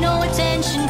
no attention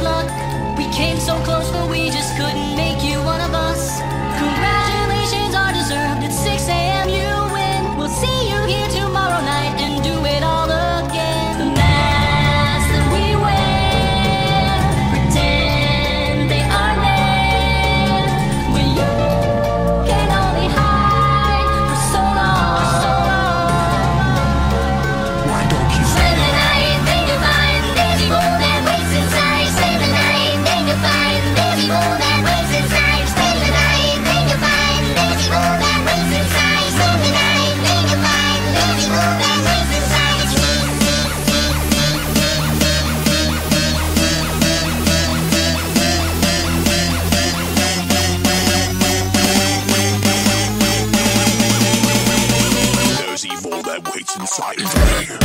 luck. We came so close, but we just couldn't make you one of us. inside me.